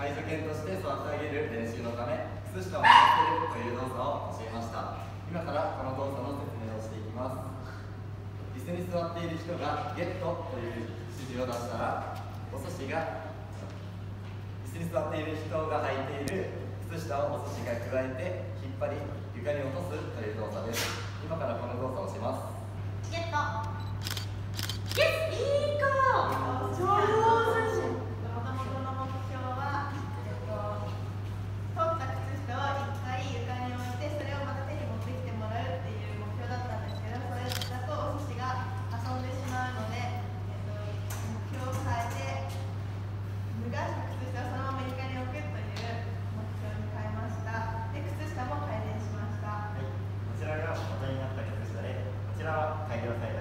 配属犬として育て上げる練習のため靴下を回ってるという動作を教えました。今からこの動作の説明をしていきます。椅子に座っている人が「ゲット」という指示を出したらお寿司が椅子に座っている人が履いている靴下をお寿司が加えて引っ張り床に落とすという動作です。今からこの動作をします。から帰らされた